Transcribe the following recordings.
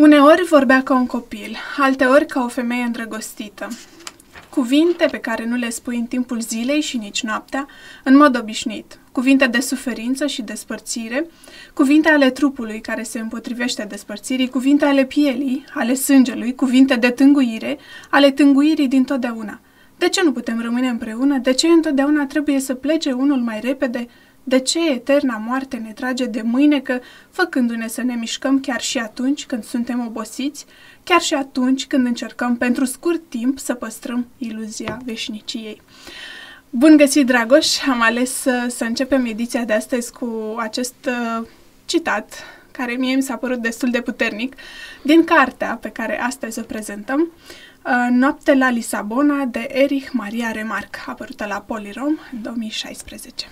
Uneori vorbea ca un copil, alteori ca o femeie îndrăgostită. Cuvinte pe care nu le spui în timpul zilei și nici noaptea, în mod obișnuit. Cuvinte de suferință și despărțire, cuvinte ale trupului care se împotrivește despărțirii, cuvinte ale pielii, ale sângelui, cuvinte de tânguire, ale tânguirii din totdeauna. De ce nu putem rămâne împreună? De ce întotdeauna trebuie să plece unul mai repede? De ce eterna moarte ne trage de mâinecă, făcându-ne să ne mișcăm chiar și atunci când suntem obosiți, chiar și atunci când încercăm pentru scurt timp să păstrăm iluzia veșniciei? Bun găsit, Dragoș! Am ales să, să începem ediția de astăzi cu acest uh, citat, care mie mi s-a părut destul de puternic, din cartea pe care astăzi o prezentăm, uh, Noapte la Lisabona, de Erich Maria Remarque, apărută la Polirom în 2016.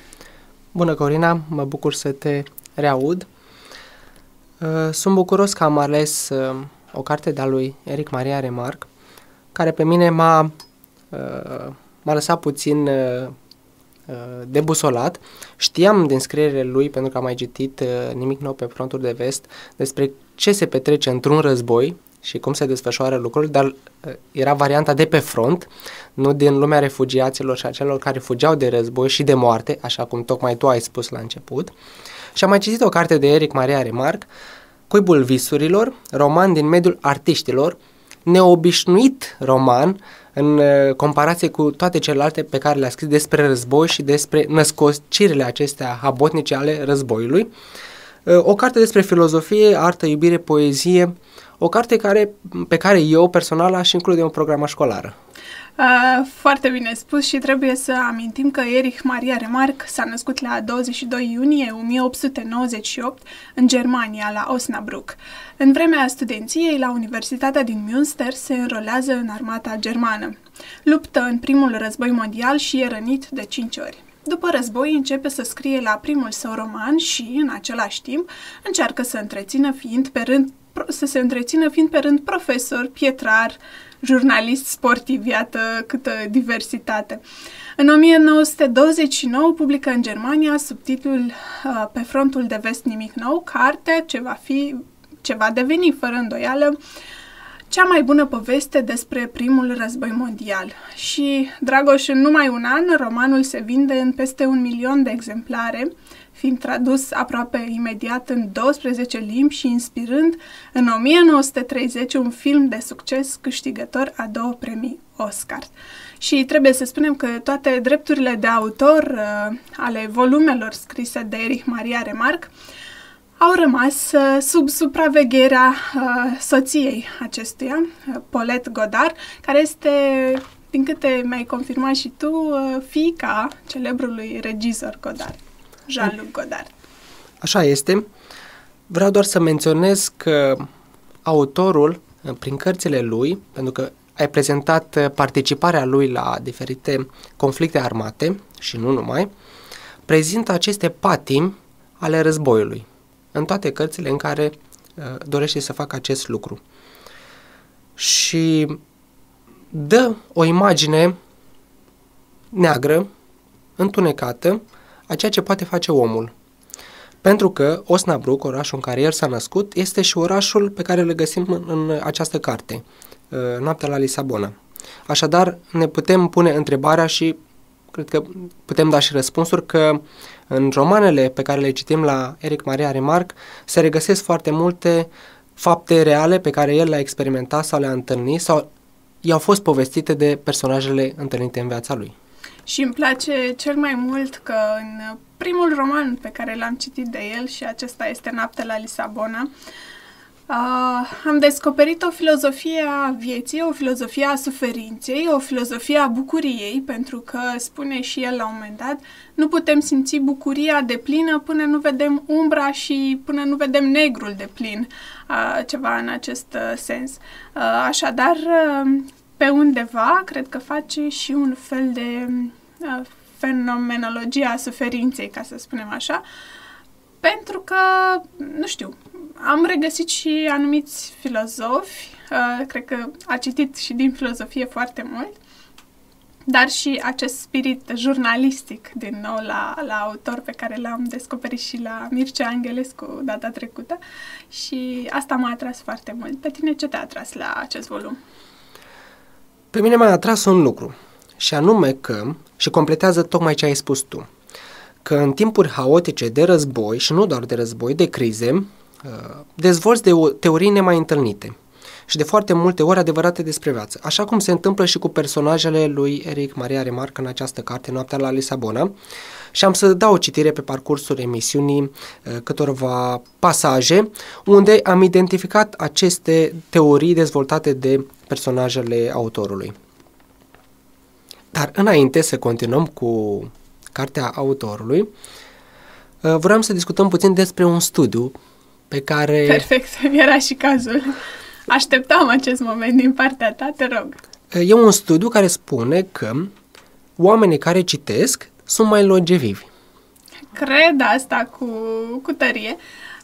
Bună, Corina! Mă bucur să te reaud. Uh, sunt bucuros că am ales uh, o carte de-a lui Eric Maria Remarque, care pe mine m-a, uh, m-a lăsat puțin debusolat. Știam din scrierile lui, pentru că am mai citit nimic nou pe frontul de vest, despre ce se petrece într-un război și cum se desfășoară lucrurile, dar uh, era varianta de pe front, nu din lumea refugiaților și a celor care fugeau de război și de moarte, așa cum tocmai tu ai spus la început. Și am mai citit o carte de Eric Maria Remarque, Cuibul visurilor, roman din mediul artiștilor, neobișnuit roman în uh, comparație cu toate celelalte pe care le-a scris despre război și despre născocirile acestea habotnice ale războiului. Uh, o carte despre filozofie, artă, iubire, poezie, o carte care, pe care eu personal aș include în programa școlară. Uh, foarte bine spus și trebuie să amintim că Erich Maria Remarque s-a născut la 22 iunie 1898 în Germania, la Osnabrück. În vremea studenției la Universitatea din Münster se înrolează în armata germană. Luptă în primul război mondial și e rănit de 5 ori. După război începe să scrie la primul său roman și, în același timp, încearcă să întrețină fiind pe rând să se întrețină fiind pe rând profesor, pietrar, jurnalist sportiv, iată câtă diversitate. În 1929 publică în Germania subtitlul uh, Pe frontul de vest nimic nou, carte ce va fi, ce va deveni fără îndoială cea mai bună poveste despre primul război mondial. Și, Dragoș, în numai un an, romanul se vinde în peste un milion de exemplare, fiind tradus aproape imediat în 12 limbi și inspirând în 1930 un film de succes câștigător a două premii Oscar. Și trebuie să spunem că toate drepturile de autor uh, ale volumelor scrise de Erich Maria Remarque au rămas uh, sub supravegherea uh, soției acestuia, uh, Paulette Godard, care este, din câte mi-ai confirmat și tu, uh, fiica celebrului regizor Godard, Jean-Luc Godard. Așa este. Vreau doar să menționez că autorul, uh, prin cărțile lui, pentru că ai prezentat uh, participarea lui la diferite conflicte armate și nu numai, prezintă aceste patimi ale războiului în toate cărțile în care uh, dorește să facă acest lucru. Și dă o imagine neagră, întunecată, a ceea ce poate face omul. Pentru că Osnabrück, orașul în care el s-a născut, este și orașul pe care îl găsim în, în această carte, uh, Noaptea la Lisabona. Așadar, ne putem pune întrebarea și cred că putem da și răspunsuri că în romanele pe care le citim la Eric Maria Remarque se regăsesc foarte multe fapte reale pe care el le-a experimentat sau le-a întâlnit sau i-au fost povestite de personajele întâlnite în viața lui. Și îmi place cel mai mult că în primul roman pe care l-am citit de el și acesta este Noapte la Lisabona, uh, Uh, am descoperit o filozofie a vieții, o filozofie a suferinței, o filozofie a bucuriei, pentru că spune și el la un moment dat, nu putem simți bucuria de plină până nu vedem umbra și până nu vedem negrul de plin, uh, ceva în acest uh, sens. Uh, așadar, uh, pe undeva, cred că face și un fel de uh, fenomenologie a suferinței, ca să spunem așa, pentru că, nu știu, am regăsit și anumiți filozofi, uh, cred că a citit și din filozofie foarte mult, dar și acest spirit jurnalistic din nou la, la autor pe care l-am descoperit și la Mircea Angelescu data trecută și asta m-a atras foarte mult. Pe tine ce te-a atras la acest volum? Pe mine m-a atras un lucru și anume că, și completează tocmai ce ai spus tu, că în timpuri haotice de război și nu doar de război, de crize, uh, dezvolți de teorii nemai întâlnite – și de foarte multe ori adevărate despre viață, așa cum se întâmplă și cu personajele lui Eric Maria Remarc în această carte, Noaptea la Lisabona. Și am să dau o citire pe parcursul emisiunii uh, câtorva pasaje unde am identificat aceste teorii dezvoltate de personajele autorului. Dar înainte să continuăm cu cartea autorului, uh, vreau să discutăm puțin despre un studiu pe care... Perfect, era și cazul. Așteptam acest moment din partea ta, te rog. E un studiu care spune că oamenii care citesc sunt mai longevivi. Cred asta cu, cu tărie,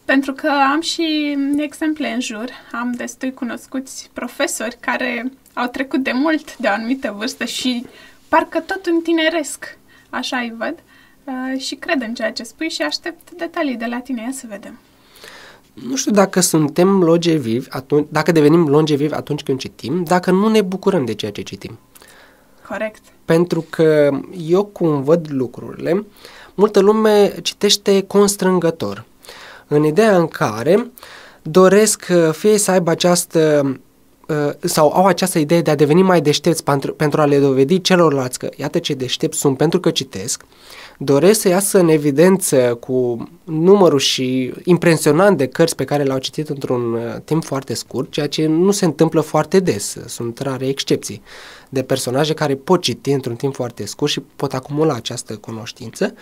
pentru că am și exemple în jur. Am destui cunoscuți profesori care au trecut de mult de o anumită vârstă și parcă tot în tineresc. Așa îi văd. Uh, și cred în ceea ce spui și aștept detalii de la tine. Ia să vedem nu știu dacă suntem longevivi, atunci, dacă devenim longevivi atunci când citim, dacă nu ne bucurăm de ceea ce citim. Corect. Pentru că eu cum văd lucrurile, multă lume citește constrângător. În ideea în care doresc uh, fie să aibă această uh, sau au această idee de a deveni mai deștepți pentru, pentru a le dovedi celorlalți că iată ce deștepți sunt pentru că citesc, doresc să iasă în evidență cu numărul și impresionant de cărți pe care le-au citit într-un uh, timp foarte scurt, ceea ce nu se întâmplă foarte des, sunt rare excepții de personaje care pot citi într-un timp foarte scurt și pot acumula această cunoștință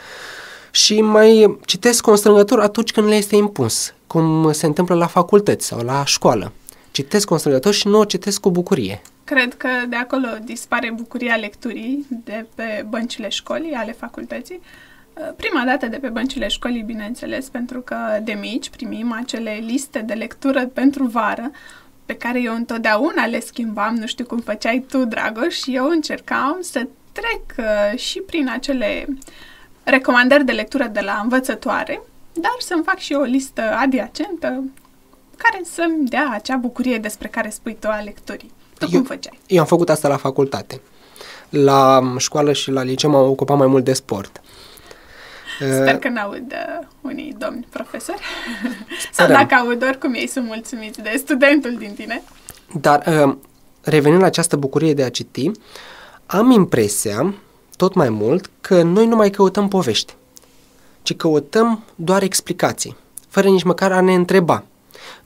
și mai citesc constrângător atunci când le este impus, cum se întâmplă la facultăți sau la școală. Citesc constrângător și nu o citesc cu bucurie. Cred că de acolo dispare bucuria lecturii de pe băncile școlii, ale facultății. Uh, prima dată de pe băncile școlii, bineînțeles, pentru că de mici primim acele liste de lectură pentru vară, pe care eu întotdeauna le schimbam, nu știu cum făceai tu, Dragoș, și eu încercam să trec uh, și prin acele recomandări de lectură de la învățătoare, dar să-mi fac și eu o listă adiacentă care să-mi dea acea bucurie despre care spui tu a lecturii. Tu eu, cum făceai? Eu am făcut asta la facultate. La școală și la liceu m-am ocupat mai mult de sport. Sper uh, că n-aud uh, unii domni profesori. Sau dacă aud, oricum ei sunt mulțumiți de studentul din tine. Dar, uh, revenind la această bucurie de a citi, am impresia, tot mai mult, că noi nu mai căutăm povești, ci căutăm doar explicații, fără nici măcar a ne întreba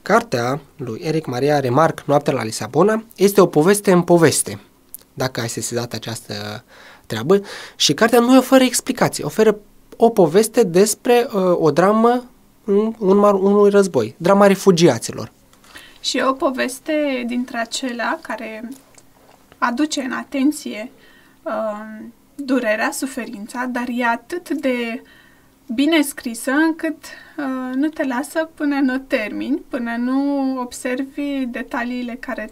Cartea lui Eric Maria Remarc, Noaptea la Lisabona, este o poveste în poveste, dacă ai sesizat această treabă, și cartea nu oferă explicații, oferă o poveste despre uh, o dramă în un, unui război, drama refugiaților. Și o poveste dintre acelea care aduce în atenție uh, durerea, suferința, dar e atât de bine scrisă încât uh, nu te lasă până nu termini, până nu observi detaliile care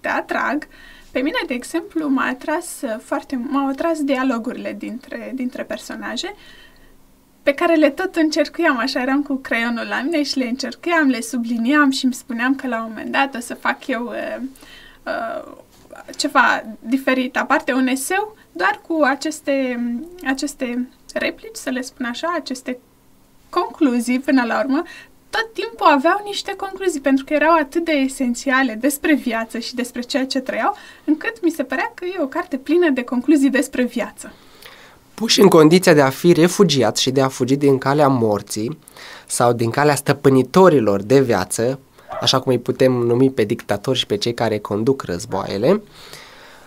te atrag. Pe mine, de exemplu, m-a atras foarte, m-au atras dialogurile dintre, dintre personaje pe care le tot încercuiam, așa eram cu creionul la mine și le încercuiam, le subliniam și îmi spuneam că la un moment dat o să fac eu uh, uh, ceva diferit, aparte un eseu, doar cu aceste, aceste replici, să le spun așa, aceste concluzii până la urmă, tot timpul aveau niște concluzii, pentru că erau atât de esențiale despre viață și despre ceea ce trăiau, încât mi se părea că e o carte plină de concluzii despre viață. Puși în condiția de a fi refugiat și de a fugi din calea morții sau din calea stăpânitorilor de viață, așa cum îi putem numi pe dictatori și pe cei care conduc războaiele, uh,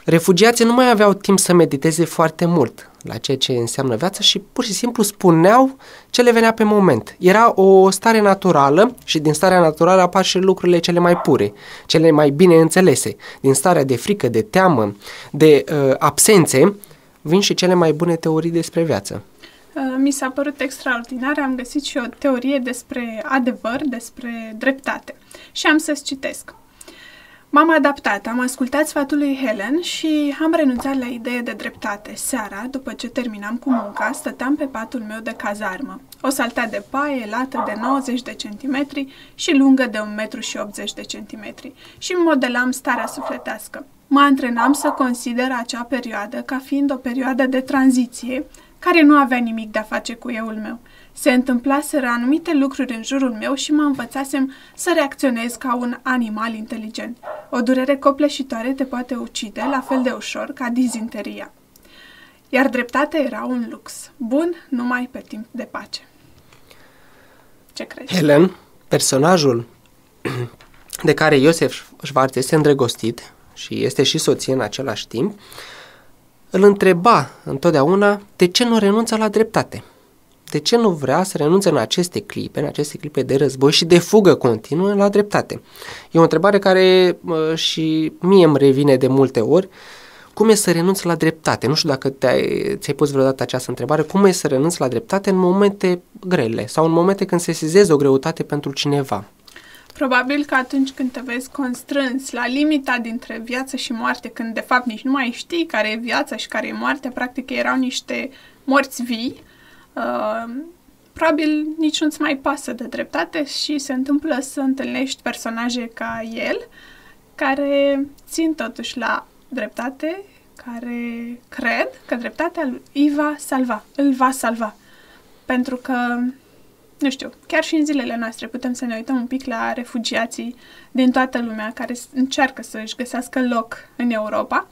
Refugiații nu mai aveau timp să mediteze foarte mult la ceea ce înseamnă viața și pur și simplu spuneau ce le venea pe moment. Era o stare naturală și din starea naturală apar și lucrurile cele mai pure, cele mai bine înțelese. Din starea de frică, de teamă, de uh, absențe, vin și cele mai bune teorii despre viață. Uh, mi s-a părut extraordinar, am găsit și o teorie despre adevăr, despre dreptate. Și am să-ți citesc. M-am adaptat, am ascultat sfatul lui Helen și am renunțat la ideea de dreptate. Seara, după ce terminam cu munca, stăteam pe patul meu de cazarmă. O saltea de paie, lată de 90 de centimetri și lungă de 1,80 m și 80 de centimetri și modelam starea sufletească. Mă antrenam să consider acea perioadă ca fiind o perioadă de tranziție, care nu avea nimic de a face cu euul meu – se întâmplaseră anumite lucruri în jurul meu și mă învățasem să reacționez ca un animal inteligent. O durere copleșitoare te poate ucide la fel de ușor ca dizinteria. Iar dreptatea era un lux, bun numai pe timp de pace. Ce crezi? Helen, personajul de care Iosef Schwarz este îndrăgostit și este și soție în același timp, îl întreba întotdeauna de ce nu renunță la dreptate de ce nu vrea să renunțe în aceste clipe, în aceste clipe de război și de fugă continuă la dreptate? E o întrebare care uh, și mie îmi revine de multe ori. Cum e să renunți la dreptate? Nu știu dacă te-ai, ți-ai pus vreodată această întrebare. Cum e să renunți la dreptate în momente grele sau în momente când se sizeze o greutate pentru cineva? Probabil că atunci când te vezi constrâns la limita dintre viață și moarte, când de fapt nici nu mai știi care e viața și care e moartea, practic erau niște morți vii, Uh, probabil nici nu-ți mai pasă de dreptate și se întâmplă să întâlnești personaje ca el, care țin totuși la dreptate, care cred că dreptatea îi va salva, îl va salva. Pentru că, nu știu, chiar și în zilele noastre putem să ne uităm un pic la refugiații din toată lumea care încearcă să își găsească loc în Europa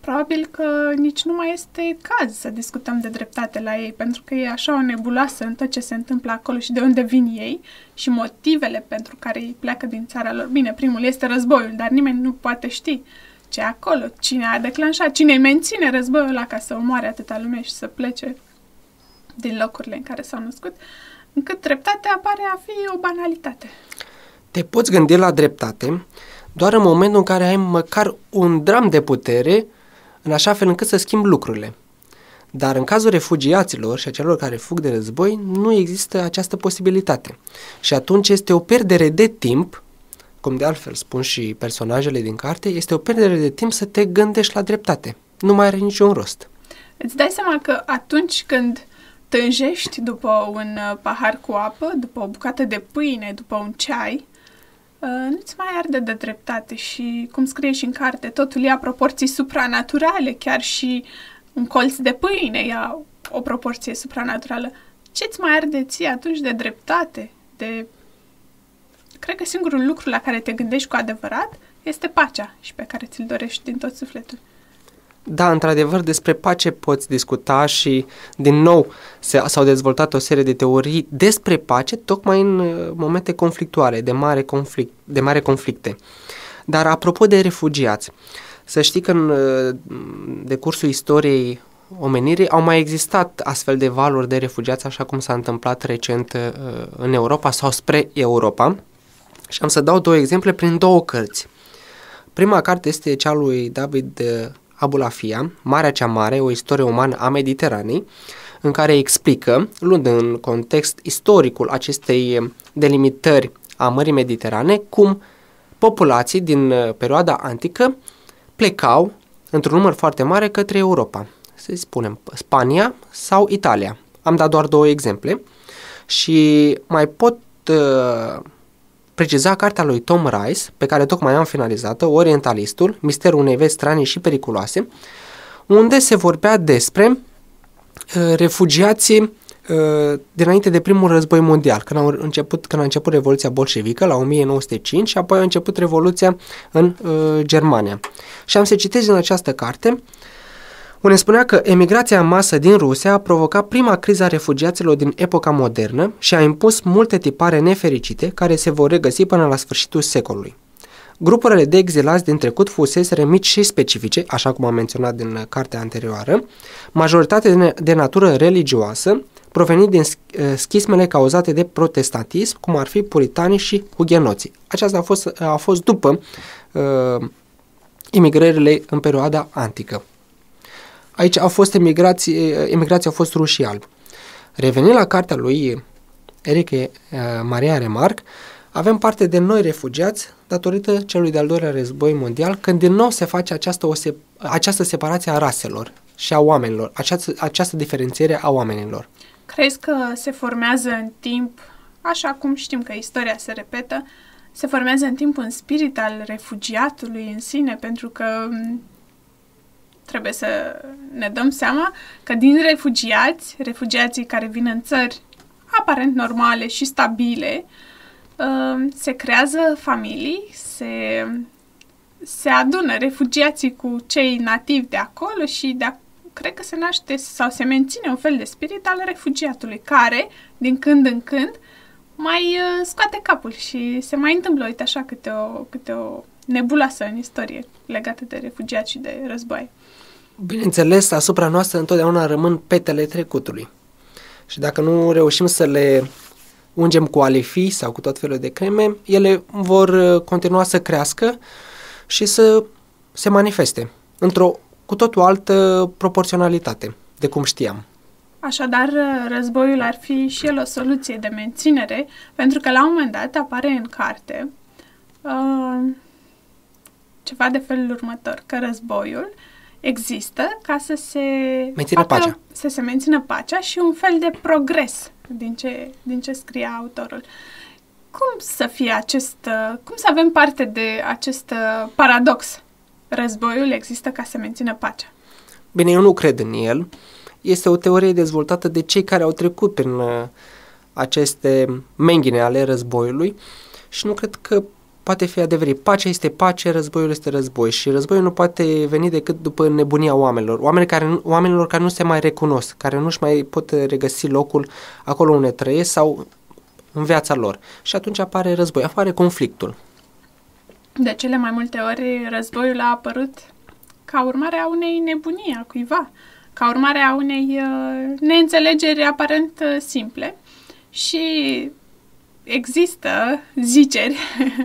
probabil că nici nu mai este caz să discutăm de dreptate la ei, pentru că e așa o nebuloasă în tot ce se întâmplă acolo și de unde vin ei și motivele pentru care ei pleacă din țara lor. Bine, primul este războiul, dar nimeni nu poate ști ce e acolo, cine a declanșat, cine menține războiul ăla ca să omoare atâta lume și să plece din locurile în care s-au născut, încât dreptatea apare a fi o banalitate. Te poți gândi la dreptate doar în momentul în care ai măcar un dram de putere în așa fel încât să schimb lucrurile. Dar în cazul refugiaților și a celor care fug de război, nu există această posibilitate. Și atunci este o pierdere de timp, cum de altfel spun și personajele din carte, este o pierdere de timp să te gândești la dreptate. Nu mai are niciun rost. Îți dai seama că atunci când tânjești după un uh, pahar cu apă, după o bucată de pâine, după un ceai, Uh, nu-ți mai arde de dreptate și, cum scrie și în carte, totul ia proporții supranaturale, chiar și un colț de pâine ia o proporție supranaturală. Ce-ți mai arde ție atunci de dreptate? De... Cred că singurul lucru la care te gândești cu adevărat este pacea și pe care ți-l dorești din tot sufletul. Da, într-adevăr, despre pace poți discuta și, din nou, se, s-au dezvoltat o serie de teorii despre pace, tocmai în uh, momente conflictuale, de mare, conflict, de mare conflicte. Dar, apropo de refugiați, să știi că în uh, decursul istoriei omenirii au mai existat astfel de valuri de refugiați, așa cum s-a întâmplat recent uh, în Europa sau spre Europa. Și am să dau două exemple prin două cărți. Prima carte este cea lui David Abulafia, Marea cea Mare, o istorie umană a Mediteranei, în care explică, luând în context istoricul acestei delimitări a Mării Mediterane, cum populații din uh, perioada antică plecau într-un număr foarte mare către Europa, să spunem Spania sau Italia. Am dat doar două exemple și mai pot uh, preciza cartea lui Tom Rice, pe care tocmai am finalizat-o, Orientalistul, Misterul unei vezi strane și periculoase, unde se vorbea despre uh, refugiații uh, dinainte de primul război mondial, când, au început, când a început Revoluția Bolșevică la 1905 și apoi a început Revoluția în uh, Germania. Și am să citesc în această carte uh, unde spunea că emigrația în masă din Rusia a provocat prima criză a refugiaților din epoca modernă și a impus multe tipare nefericite care se vor regăsi până la sfârșitul secolului. Grupurile de exilați din trecut fusese mici și specifice, așa cum am menționat din cartea anterioară, majoritate de natură religioasă, provenit din schismele cauzate de protestantism, cum ar fi puritanii și hugenoții. Aceasta a fost, a fost după uh, imigrările în perioada antică. Aici a fost emigrație, emigrația a fost rușii alb. Revenind la cartea lui Eric uh, Maria Remarc, avem parte de noi refugiați datorită celui de-al doilea război mondial, când din nou se face această, o se- această separație a raselor și a oamenilor, această, această diferențiere a oamenilor. Crezi că se formează în timp, așa cum știm că istoria se repetă, se formează în timp un spirit al refugiatului în sine, pentru că m, trebuie să ne dăm seama că din refugiați, refugiații care vin în țări aparent normale și stabile, uh, se creează familii, se, se adună refugiații cu cei nativi de acolo și de cred că se naște sau se menține un fel de spirit al refugiatului care, din când în când, mai uh, scoate capul și se mai întâmplă, uite așa, câte o, câte o nebuloasă în istorie legată de refugiați și de război. Bineînțeles, asupra noastră întotdeauna rămân petele trecutului. Și dacă nu reușim să le ungem cu alifii sau cu tot felul de creme, ele vor uh, continua să crească și să se manifeste într-o cu totul altă proporționalitate de cum știam. Așadar, uh, războiul ar fi și el o soluție de menținere, pentru că la un moment dat apare în carte uh, ceva de felul următor, că războiul există ca să se mențină facă, pacea. să se mențină pacea și un fel de progres din ce, din ce scria autorul. Cum să fie acest, uh, cum să avem parte de acest uh, paradox? Războiul există ca să mențină pacea. Bine, eu nu cred în el. Este o teorie dezvoltată de cei care au trecut prin uh, aceste menghine ale războiului și nu cred că poate fi adevărat. Pacea este pace, războiul este război și războiul nu poate veni decât după nebunia oamenilor. Oameni care, oamenilor care nu se mai recunosc, care nu-și mai pot regăsi locul acolo unde trăiesc sau în viața lor. Și atunci apare război, apare conflictul. De cele mai multe ori, războiul a apărut ca urmare a unei nebunii a cuiva, ca urmare a unei uh, neînțelegeri aparent uh, simple și există ziceri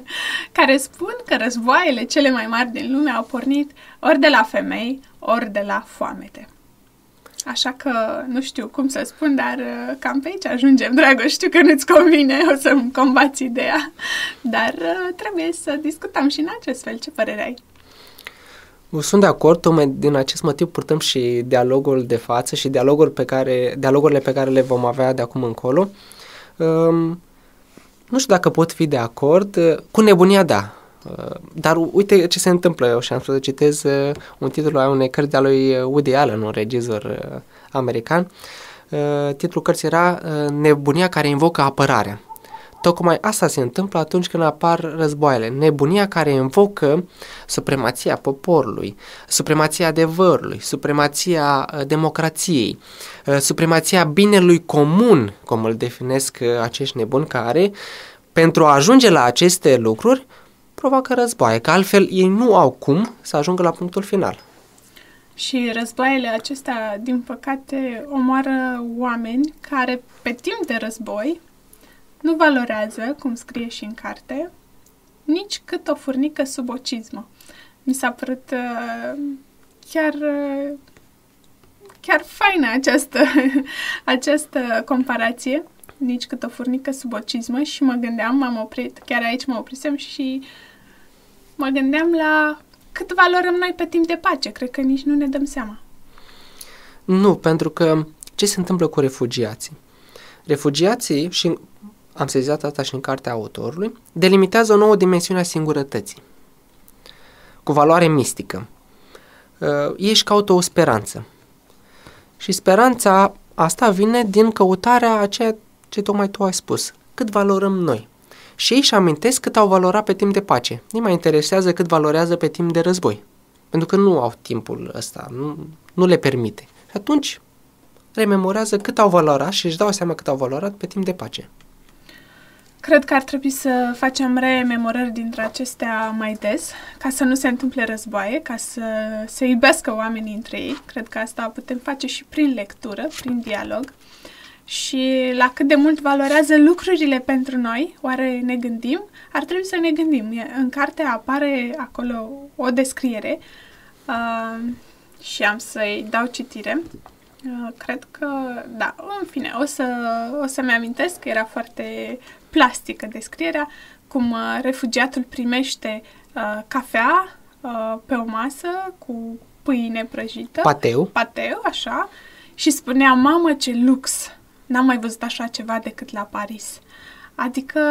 care spun că războaiele cele mai mari din lume au pornit ori de la femei, ori de la foamete. Așa că nu știu cum să spun, dar uh, cam pe aici ajungem, Dragoș. Știu că nu-ți convine, o să-mi combați ideea, dar uh, trebuie să discutăm și în acest fel. Ce părere ai? Sunt de acord, tocmai din acest motiv purtăm și dialogul de față și dialoguri pe care, dialogurile pe care le vom avea de acum încolo. Um, nu știu dacă pot fi de acord, uh, cu nebunia da, uh, dar uite ce se întâmplă, eu și am să citez uh, un titlu a unei cărți de-a lui Woody Allen, un regizor american. Titlul cărții era Nebunia care invocă apărarea. Tocmai asta se întâmplă atunci când apar războaiele. Nebunia care invocă supremația poporului, supremația adevărului, supremația democrației, supremația binelui comun, cum îl definesc acești nebuni care, pentru a ajunge la aceste lucruri, provoacă războaie, că altfel ei nu au cum să ajungă la punctul final. Și războaiele acestea, din păcate, omoară oameni care, pe timp de război, nu valorează, cum scrie și în carte, nici cât o furnică sub o cizmă. Mi s-a părut uh, chiar, uh, chiar faină această, această comparație, nici cât o furnică sub o cizmă și mă gândeam, m-am oprit, chiar aici mă oprisem și mă gândeam la cât valorăm noi pe timp de pace. Cred că nici nu ne dăm seama. Nu, pentru că ce se întâmplă cu refugiații? Refugiații, și am sezat asta și în cartea autorului, delimitează o nouă dimensiune a singurătății, cu valoare mistică. Uh, ei își caută o speranță. Și speranța asta vine din căutarea a ceea ce tocmai tu ai spus. Cât valorăm noi. Și ei își amintesc cât au valorat pe timp de pace. Nu mai interesează cât valorează pe timp de război. Pentru că nu au timpul ăsta, nu, nu le permite. Și atunci rememorează cât au valorat și își dau seama cât au valorat pe timp de pace. Cred că ar trebui să facem rememorări dintre acestea mai des, ca să nu se întâmple războaie, ca să se iubească oamenii între ei. Cred că asta putem face și prin lectură, prin dialog. Și la cât de mult valorează lucrurile pentru noi, oare ne gândim? Ar trebui să ne gândim. În carte apare acolo o descriere uh, și am să-i dau citire. Uh, cred că, da, în fine, o, să, o să-mi amintesc că era foarte plastică descrierea. cum uh, refugiatul primește uh, cafea uh, pe o masă cu pâine prăjită. Pateu. Pateu, așa. Și spunea, mamă, ce lux! N-am mai văzut așa ceva decât la Paris. Adică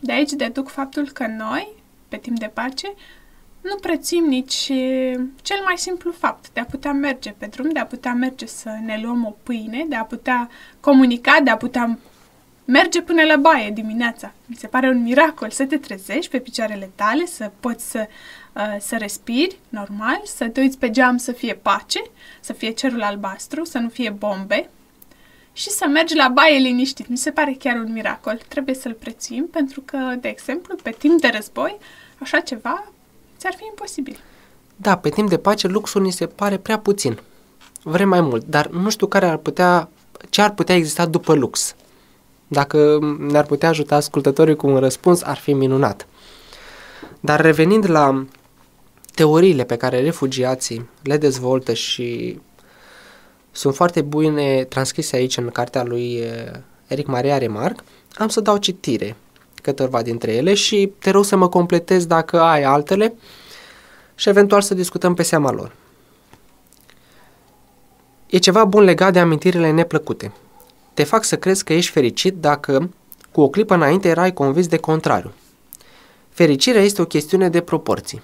de aici deduc faptul că noi, pe timp de pace, nu prețim nici cel mai simplu fapt de a putea merge pe drum, de a putea merge să ne luăm o pâine, de a putea comunica, de a putea merge până la baie dimineața. Mi se pare un miracol să te trezești pe picioarele tale, să poți să, uh, să respiri normal, să te uiți pe geam să fie pace, să fie cerul albastru, să nu fie bombe și să mergi la baie liniștit. Mi se pare chiar un miracol. Trebuie să-l prețim pentru că, de exemplu, pe timp de război, așa ceva ți-ar fi imposibil. Da, pe timp de pace luxul ni se pare prea puțin. Vrem mai mult, dar nu știu care ar putea, ce ar putea exista după lux. Dacă ne-ar putea ajuta ascultătorii cu un răspuns, ar fi minunat. Dar revenind la teoriile pe care refugiații le dezvoltă și sunt foarte bune transcrise aici în cartea lui eh, Eric Maria Remarc, am să dau citire câteva dintre ele și te rog să mă completezi dacă ai altele și eventual să discutăm pe seama lor. E ceva bun legat de amintirile neplăcute. Te fac să crezi că ești fericit dacă cu o clipă înainte erai convins de contrariu. Fericirea este o chestiune de proporții.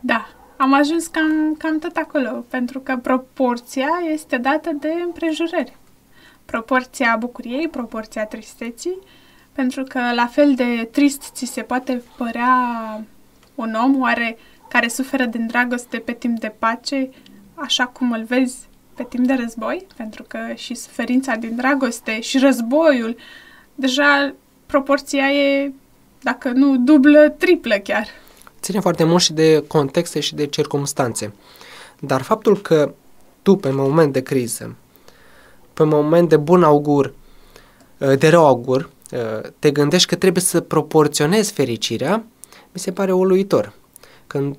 Da, am ajuns cam, cam tot acolo, pentru că proporția este dată de împrejurări proporția bucuriei, proporția tristeții, pentru că la fel de trist ți se poate părea un om oare care suferă din dragoste pe timp de pace, așa cum îl vezi pe timp de război, pentru că și suferința din dragoste și războiul, deja proporția e, dacă nu dublă, triplă chiar. Ține foarte mult și de contexte și de circumstanțe. Dar faptul că tu, pe moment de criză, pe moment de bun augur, uh, de rău augur, uh, te gândești că trebuie să proporționezi fericirea, mi se pare uluitor. Când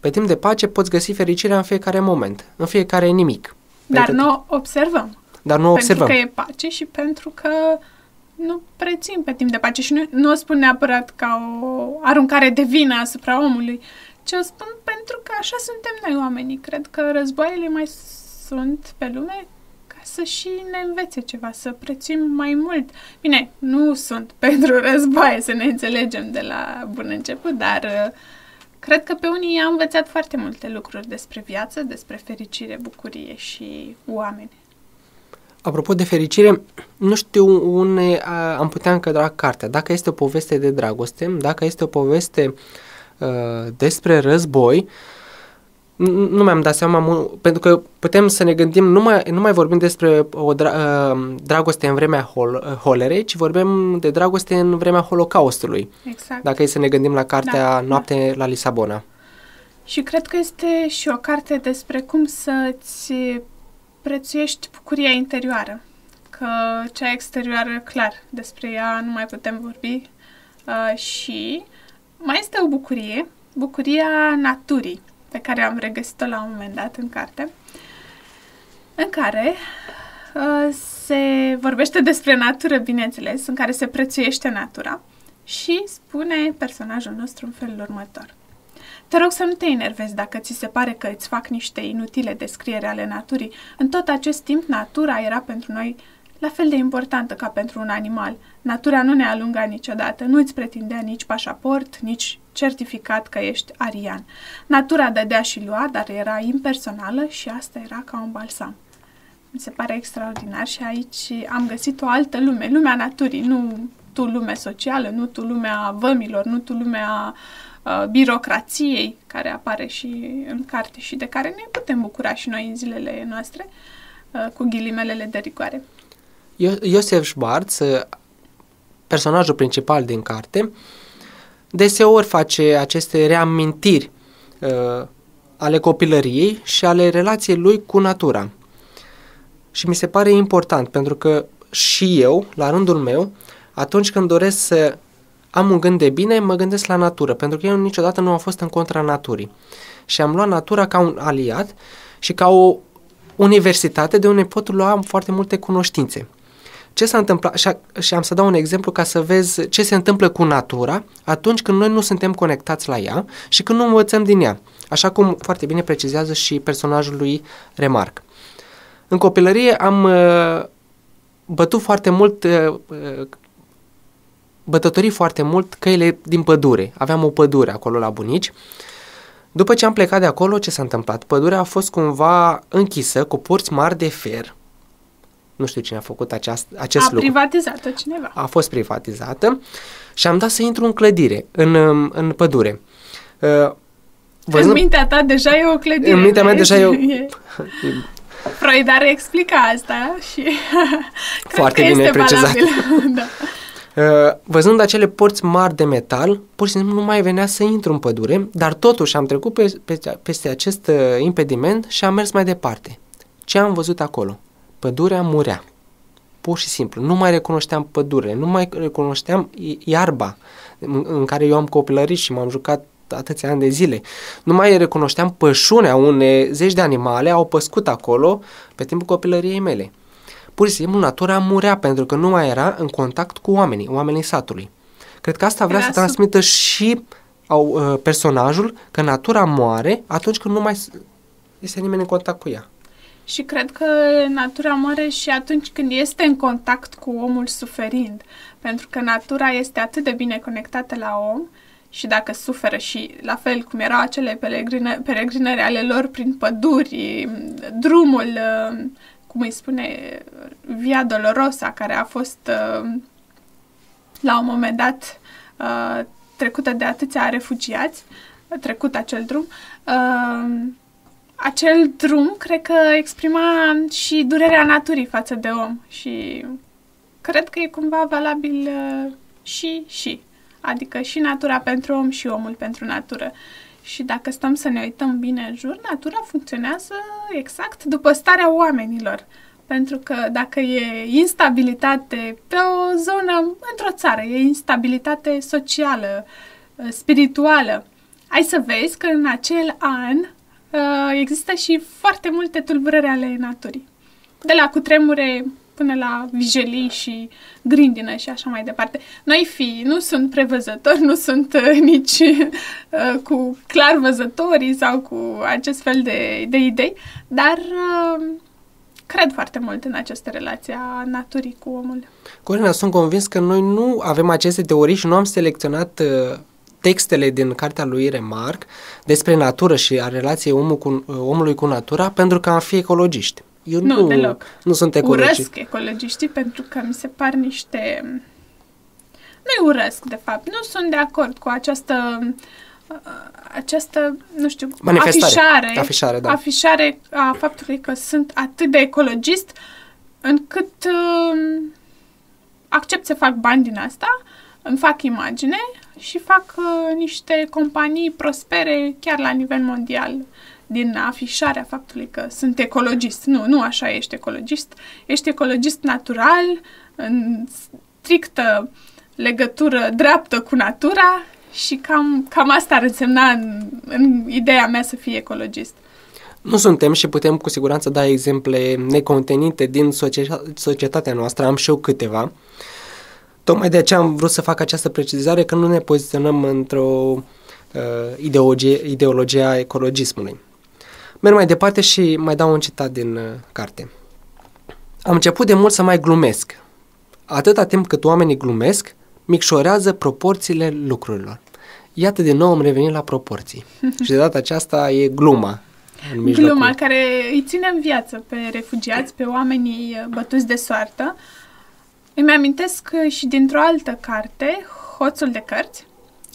pe timp de pace poți găsi fericirea în fiecare moment, în fiecare nimic. Dar nu observăm. Dar nu observăm. Pentru că e pace și pentru că nu prețin pe timp de pace și nu, nu o spun neapărat ca o aruncare de vină asupra omului, ci o spun pentru că așa suntem noi oamenii. Cred că războaiele mai sunt pe lume să și ne învețe ceva, să prețim mai mult. Bine, nu sunt pentru războaie, să ne înțelegem de la bun început, dar uh, cred că pe unii am învățat foarte multe lucruri despre viață, despre fericire, bucurie și oameni. Apropo de fericire, nu știu unde am putea încădra cartea. Dacă este o poveste de dragoste, dacă este o poveste uh, despre război, uh, nu mi-am dat seama, pentru că putem să ne gândim, nu mai, nu mai vorbim despre o dra, uh, dragoste în vremea hol, uh, holerei, ci vorbim de dragoste în vremea holocaustului. Exact. Dacă e să ne gândim la cartea da, Noapte da. la Lisabona. Și cred că este și o carte despre cum să-ți prețuiești bucuria interioară. Că cea exterioară, clar, despre ea nu mai putem vorbi. Uh, și mai este o bucurie, bucuria naturii pe care am regăsit-o la un moment dat în carte, în care uh, se vorbește despre natură, bineînțeles, în care se prețuiește natura și spune personajul nostru în felul următor. Te rog să nu te enervezi dacă ți se pare că îți fac niște inutile descriere ale naturii. În tot acest timp, natura era pentru noi la fel de importantă ca pentru un animal. Natura nu ne alunga niciodată, nu îți pretindea nici pașaport, nici certificat că ești arian. Natura dădea și lua, dar era impersonală și asta era ca un balsam. Mi se pare extraordinar și aici am găsit o altă lume, lumea naturii, nu tu lumea socială, nu tu lumea vămilor, nu tu lumea uh, birocrației care apare și în carte și de care ne putem bucura și noi în zilele noastre, uh, cu ghilimelele de rigoare. Iosef Schwartz, personajul principal din carte, deseori face aceste reamintiri uh, ale copilăriei și ale relației lui cu natura. Și mi se pare important pentru că și eu, la rândul meu, atunci când doresc să am un gând de bine, mă gândesc la natură, pentru că eu niciodată nu am fost în contra naturii. Și am luat natura ca un aliat și ca o universitate de unde pot lua foarte multe cunoștințe. Ce s-a întâmplat, și, a, și am să dau un exemplu ca să vezi ce se întâmplă cu natura atunci când noi nu suntem conectați la ea și când nu învățăm din ea, așa cum foarte bine precizează și personajul lui Remarc. În copilărie am uh, bătut foarte mult, uh, uh bătătorit foarte mult căile din pădure. Aveam o pădure acolo la bunici. După ce am plecat de acolo, ce s-a întâmplat? Pădurea a fost cumva închisă cu porți mari de fer nu știu cine a făcut aceast, acest a lucru. A privatizat-o cineva. A fost privatizată și am dat să intru în clădire, în, um, în pădure. Uh, văzând... În mintea ta deja e o clădire. În mintea mea deja e o... Freud are explica asta și Foarte bine precizat. da. Uh, văzând acele porți mari de metal, pur și simplu nu mai venea să intru în pădure, dar totuși am trecut pe, pe, peste acest uh, impediment și am mers mai departe. Ce am văzut acolo? Pădurea murea. Pur și simplu. Nu mai recunoșteam pădurile, nu mai recunoșteam iarba în, în care eu am copilărit și m-am jucat atâția ani de zile. Nu mai recunoșteam pășunea unde zeci de animale au păscut acolo pe timpul copilăriei mele. Pur și simplu natura murea pentru că nu mai era în contact cu oamenii, oamenii satului. Cred că asta vrea era să transmită și au, uh, personajul că natura moare atunci când nu mai este nimeni în contact cu ea. Și cred că natura moare și atunci când este în contact cu omul suferind. Pentru că natura este atât de bine conectată la om și dacă suferă și la fel cum erau acele peregrine, peregrinări ale lor prin păduri, drumul, cum îi spune, Via Dolorosa, care a fost la un moment dat trecută de atâția refugiați, trecut acel drum, acel drum, cred că exprima și durerea naturii față de om și cred că e cumva valabil uh, și și. Adică și natura pentru om și omul pentru natură. Și dacă stăm să ne uităm bine în jur, natura funcționează exact după starea oamenilor. Pentru că dacă e instabilitate pe o zonă, într-o țară, e instabilitate socială, uh, spirituală, ai să vezi că în acel an uh, există și foarte multe tulburări ale naturii. De la cutremure până la vijelii și grindină și așa mai departe. Noi fi nu sunt prevăzători, nu sunt uh, nici uh, cu clar văzătorii sau cu acest fel de, de idei, dar uh, cred foarte mult în această relație a naturii cu omul. Corina, sunt convins că noi nu avem aceste teorii și nu am selecționat uh, textele din cartea lui Remarc despre natură și a relației omul cu, omului cu natura pentru că am fi ecologiști. Eu nu, nu, deloc. nu sunt ecologiști. Urăsc ecologiștii pentru că mi se par niște... Nu-i urăsc, de fapt. Nu sunt de acord cu această această, nu știu, afișare, afișare, da. afișare a faptului că sunt atât de ecologist încât uh, accept să fac bani din asta, îmi fac imagine și fac uh, niște companii prospere chiar la nivel mondial din afișarea faptului că sunt ecologist. Nu, nu așa ești ecologist. Ești ecologist natural, în strictă legătură dreaptă cu natura și cam, cam asta ar însemna în, în ideea mea să fii ecologist. Nu suntem și putem cu siguranță da exemple necontenite din societatea noastră, am și eu câteva. Uh, Tocmai de aceea am vrut să fac această precizare că nu ne poziționăm într-o uh, ideologie, ideologie a ecologismului. Merg mai departe și mai dau un citat din uh, carte. Am început de mult să mai glumesc. Atâta timp cât oamenii glumesc, micșorează proporțiile lucrurilor. Iată din nou am revenit la proporții. și de data aceasta e gluma. În gluma care îi ține în viață pe refugiați, pe oamenii uh, bătuți de soartă, îmi amintesc și dintr-o altă carte, Hoțul de cărți,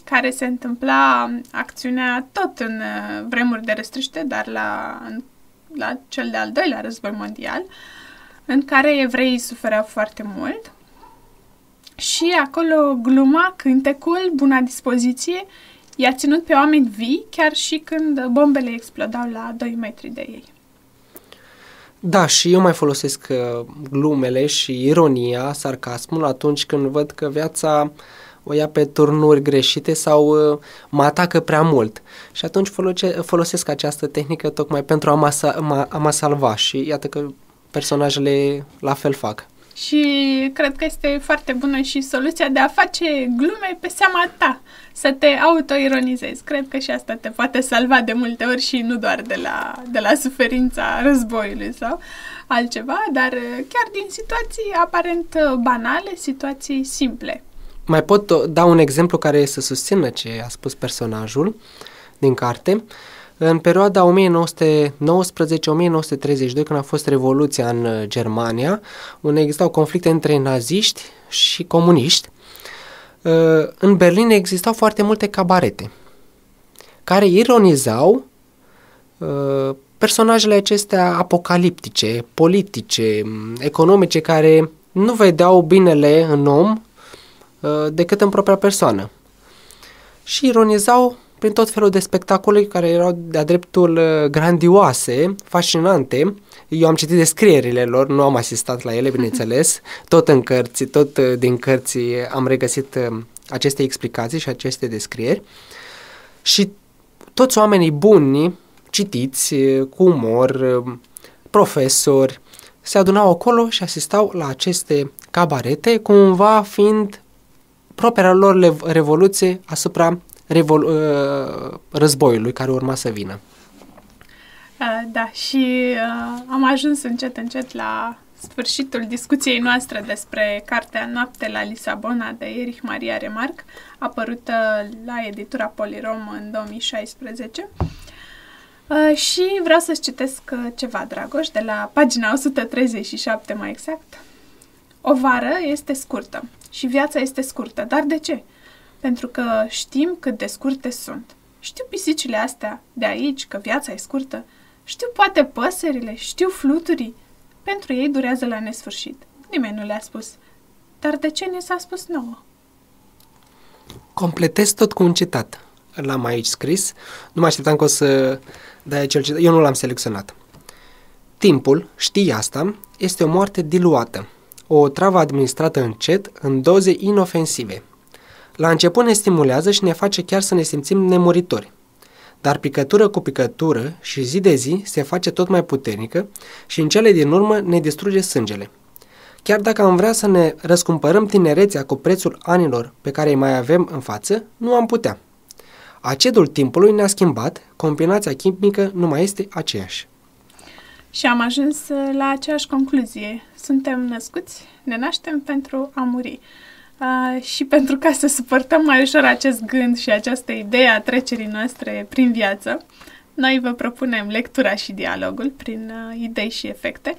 care se întâmpla acțiunea tot în uh, vremuri de restriște, dar la, în, la cel de-al doilea război mondial, în care evreii sufereau foarte mult. Și acolo gluma, cântecul, buna dispoziție, i-a ținut pe oameni vii, chiar și când bombele explodau la 2 metri de ei. Da, și eu mai folosesc uh, glumele și ironia, sarcasmul atunci când văd că viața o ia pe turnuri greșite sau uh, mă atacă prea mult. Și atunci folosesc această tehnică tocmai pentru a mă, a mă salva și iată că personajele la fel fac. Și cred că este foarte bună și soluția de a face glume pe seama ta, să te autoironizezi. Cred că și asta te poate salva de multe ori și nu doar de la, de la suferința războiului sau altceva, dar chiar din situații aparent banale, situații simple. Mai pot da un exemplu care să susțină ce a spus personajul din carte. În perioada 1919-1932, când a fost Revoluția în uh, Germania, unde existau conflicte între naziști și comuniști, uh, în Berlin existau foarte multe cabarete care ironizau uh, personajele acestea apocaliptice, politice, economice, care nu vedeau binele în om decât în propria persoană. Și ironizau prin tot felul de spectacole care erau de-a dreptul uh, grandioase, fascinante. Eu am citit descrierile lor, nu am asistat la ele, bineînțeles, tot în cărți, tot uh, din cărți am regăsit uh, aceste explicații și aceste descrieri. Și toți oamenii buni, citiți, cu umor, profesori, se adunau acolo și asistau la aceste cabarete, cumva fiind propria lor revoluție asupra revol- uh, războiului care urma să vină. Uh, da, și uh, am ajuns încet, încet la sfârșitul discuției noastre despre cartea Noapte la Lisabona de Erich Maria Remarque, apărută la editura Polirom în 2016. Uh, și vreau să-ți citesc uh, ceva, Dragoș, de la pagina 137 mai exact. O vară este scurtă și viața este scurtă, dar de ce? Pentru că știm cât de scurte sunt. Știu pisicile astea de aici, că viața e scurtă. Știu poate păsările, știu fluturii. Pentru ei durează la nesfârșit. Nimeni nu le-a spus. Dar de ce ne s-a spus nouă? Completez tot cu un citat. L-am aici scris. Nu mă așteptam că o să dai acel citat. Eu nu l-am selecționat. Timpul, știi asta, este o moarte diluată. O travă administrată încet, în doze inofensive, la început ne stimulează și ne face chiar să ne simțim nemuritori. Dar picătură cu picătură și zi de zi se face tot mai puternică și în cele din urmă ne distruge sângele. Chiar dacă am vrea să ne răscumpărăm tinerețea cu prețul anilor pe care îi mai avem în față, nu am putea. Acedul timpului ne-a schimbat, combinația chimică nu mai este aceeași. Și am ajuns la aceeași concluzie. Suntem născuți, ne naștem pentru a muri. Uh, și pentru ca să suportăm mai ușor acest gând și această idee a trecerii noastre prin viață, noi vă propunem lectura și dialogul prin uh, idei și efecte.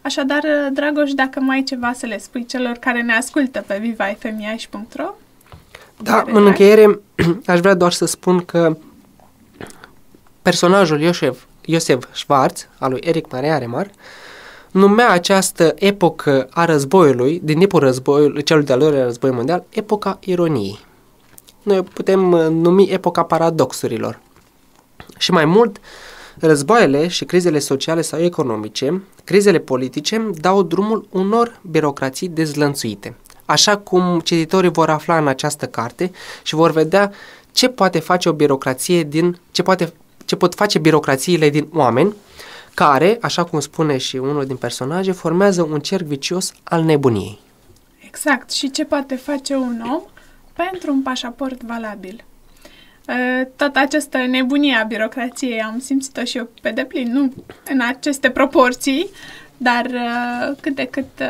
Așadar, uh, Dragoș, dacă mai ai ceva să le spui celor care ne ascultă pe vivafemiaș.ro Da, în încheiere aș vrea doar să spun că personajul Iosef, Iosef Schwarz, al lui Eric Maria Remar, uh, numea această epocă a războiului, din timpul războiului, celui de-al doilea război mondial, epoca ironiei. Noi putem uh, numi epoca paradoxurilor. Și mai mult, războaiele și crizele sociale sau economice, crizele politice, dau drumul unor birocrații dezlănțuite. Așa cum cititorii vor afla în această carte și vor vedea ce poate face o birocrație din, ce, poate, ce pot face birocrațiile din oameni care, așa cum spune și unul din personaje, formează un cerc vicios al nebuniei. Exact. Și ce poate face un om pentru un pașaport valabil? Toată această nebunie a birocrației am simțit-o și eu pe deplin, nu în aceste proporții, dar cât de cât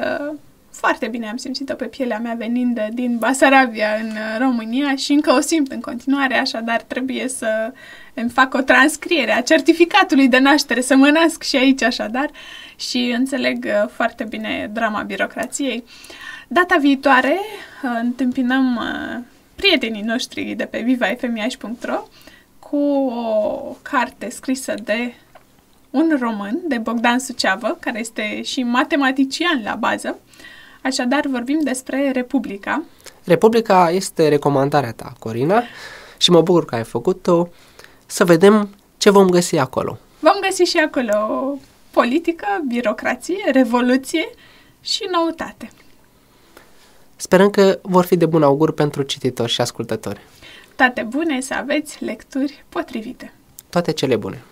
foarte bine am simțit-o pe pielea mea venind din Basarabia în România și încă o simt în continuare, așadar trebuie să îmi fac o transcriere a certificatului de naștere, să mă nasc și aici așadar și înțeleg uh, foarte bine drama birocrației. Data viitoare uh, întâmpinăm uh, prietenii noștri de pe vivafemiaș.ro cu o carte scrisă de un român, de Bogdan Suceavă, care este și matematician la bază. Așadar, vorbim despre Republica. Republica este recomandarea ta, Corina, și mă bucur că ai făcut-o să vedem ce vom găsi acolo. Vom găsi și acolo politică, birocrație, revoluție și noutate. Sperăm că vor fi de bun augur pentru cititori și ascultători. Toate bune să aveți lecturi potrivite. Toate cele bune.